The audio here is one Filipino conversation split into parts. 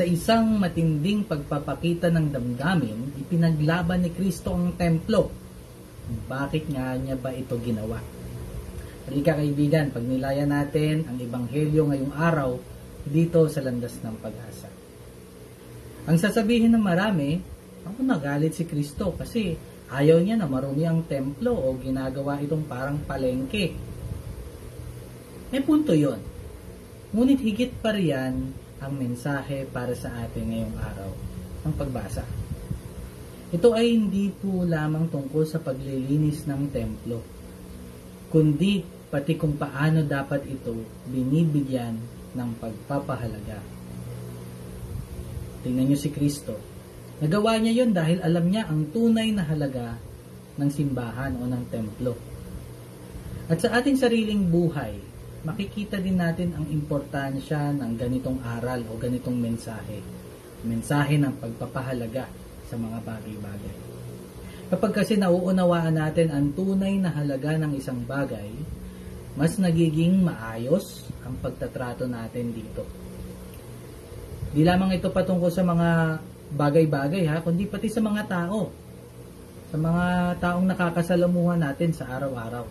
Sa isang matinding pagpapakita ng damdamin, ipinaglaban ni Kristo ang templo. Bakit nga niya ba ito ginawa? Halika kaibigan, pagnilayan natin ang Ebanghelyo ngayong araw dito sa landas ng pag-asa. Ang sasabihin ng marami, ako nagalit si Kristo kasi ayaw niya na marumi ang templo o ginagawa itong parang palengke. May punto yon. Ngunit higit pa riyan ang mensahe para sa atin ngayong araw ng pagbasa. Ito ay hindi po lamang tungkol sa paglilinis ng templo, kundi pati kung paano dapat ito binibigyan ng pagpapahalaga. Tingnan niyo si Kristo. Nagawa niya yon dahil alam niya ang tunay na halaga ng simbahan o ng templo. At sa ating sariling buhay, makikita din natin ang importansya ng ganitong aral o ganitong mensahe. Mensahe ng pagpapahalaga sa mga bagay-bagay. Kapag kasi nauunawaan natin ang tunay na halaga ng isang bagay, mas nagiging maayos ang pagtatrato natin dito. Di lamang ito patungkol sa mga bagay-bagay ha, kundi pati sa mga tao. Sa mga taong nakakasalamuhan natin sa araw-araw.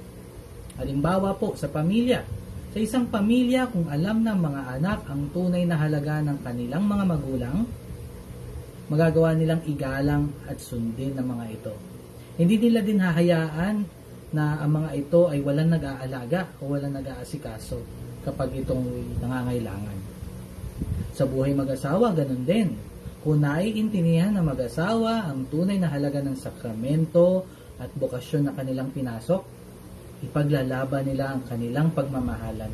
Halimbawa po sa pamilya, sa isang pamilya, kung alam ng mga anak ang tunay na halaga ng kanilang mga magulang, magagawa nilang igalang at sundin ng mga ito. Hindi nila din hahayaan na ang mga ito ay walang nag-aalaga o walang nag-aasikaso kapag itong nangangailangan. Sa buhay mag-asawa, ganun din. Kung naiintindihan ng mag-asawa ang tunay na halaga ng sakramento at bokasyon na kanilang pinasok, ipaglalaban nila ang kanilang pagmamahalan.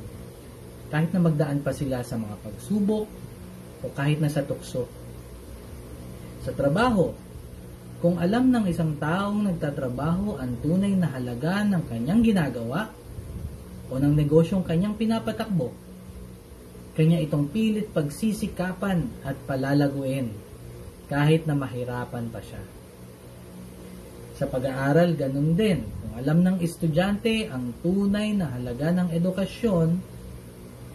Kahit na magdaan pa sila sa mga pagsubok o kahit na sa tukso. Sa trabaho, kung alam ng isang taong nagtatrabaho ang tunay na halaga ng kanyang ginagawa o ng negosyong kanyang pinapatakbo, kanya itong pilit pagsisikapan at palalaguin kahit na mahirapan pa siya. Sa pag-aaral, ganun din. Alam ng estudyante ang tunay na halaga ng edukasyon,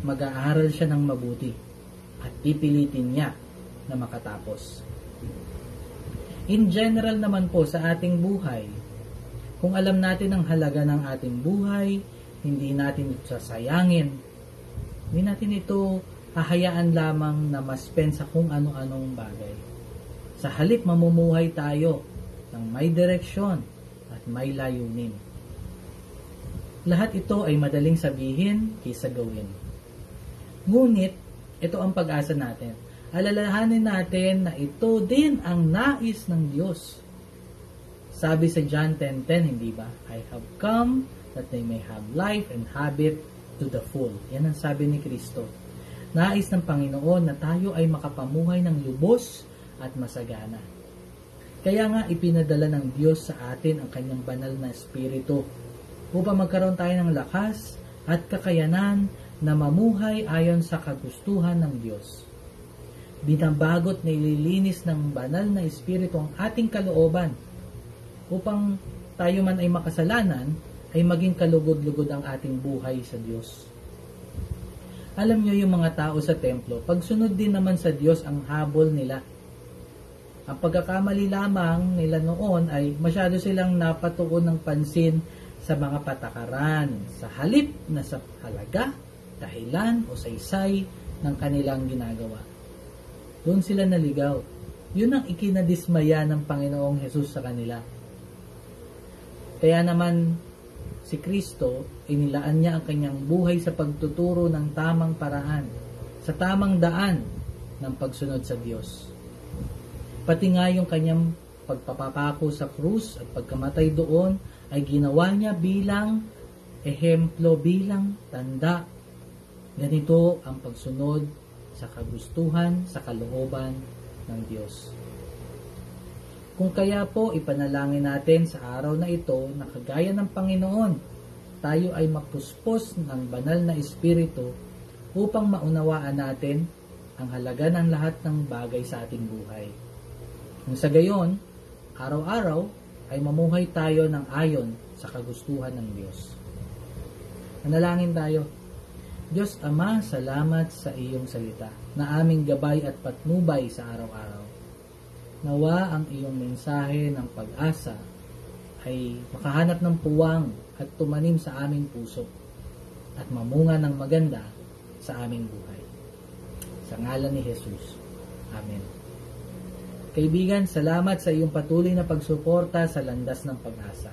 mag-aaral siya ng mabuti at pipilitin niya na makatapos. In general naman po sa ating buhay, kung alam natin ang halaga ng ating buhay, hindi natin ito sasayangin, hindi natin ito hahayaan lamang na maspend sa kung ano-anong bagay. Sa halip mamumuhay tayo ng may direksyon may layunin. Lahat ito ay madaling sabihin kaysa gawin. Ngunit, ito ang pag-asa natin. Alalahanin natin na ito din ang nais ng Diyos. Sabi sa John 10.10, hindi ba? I have come that they may have life and have it to the full. Yan ang sabi ni Kristo. Nais ng Panginoon na tayo ay makapamuhay ng lubos at masagana. Kaya nga ipinadala ng Diyos sa atin ang kanyang banal na espiritu upang magkaroon tayo ng lakas at kakayanan na mamuhay ayon sa kagustuhan ng Diyos. Binabagot na ililinis ng banal na espiritu ang ating kalooban upang tayo man ay makasalanan ay maging kalugod-lugod ang ating buhay sa Diyos. Alam nyo yung mga tao sa templo, pagsunod din naman sa Diyos ang habol nila ang pagkakamali lamang nila noon ay masyado silang napatuon ng pansin sa mga patakaran sa halip na sa halaga, dahilan o saysay ng kanilang ginagawa. Doon sila naligaw. Yun ang ikinadismaya ng Panginoong Hesus sa kanila. Kaya naman si Kristo, inilaan niya ang kanyang buhay sa pagtuturo ng tamang paraan, sa tamang daan ng pagsunod sa Diyos. Pati nga yung kanyang pagpapapako sa krus at pagkamatay doon ay ginawa niya bilang ehemplo, bilang tanda. Ganito ang pagsunod sa kagustuhan, sa kalooban ng Diyos. Kung kaya po ipanalangin natin sa araw na ito na kagaya ng Panginoon, tayo ay mapuspos ng banal na Espiritu upang maunawaan natin ang halaga ng lahat ng bagay sa ating buhay. Kung sa gayon, araw-araw ay mamuhay tayo ng ayon sa kagustuhan ng Diyos. Manalangin tayo. Diyos Ama, salamat sa iyong salita. na aming gabay at patnubay sa araw-araw. Nawa ang iyong mensahe ng pag-asa ay makahanap ng puwang at tumanim sa aming puso at mamunga ng maganda sa aming buhay. Sa ngalan ni Jesus. Amen. Kaibigan, salamat sa iyong patuloy na pagsuporta sa landas ng pag-asa.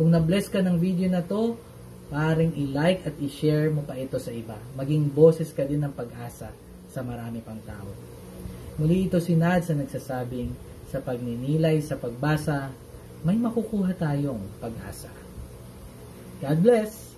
Kung na-bless ka ng video na to, maaaring i-like at i-share mo pa ito sa iba. Maging boses ka din ng pag-asa sa marami pang tao. Muli ito si Nad sa nagsasabing, sa pagninilay, sa pagbasa, may makukuha tayong pag-asa. God bless!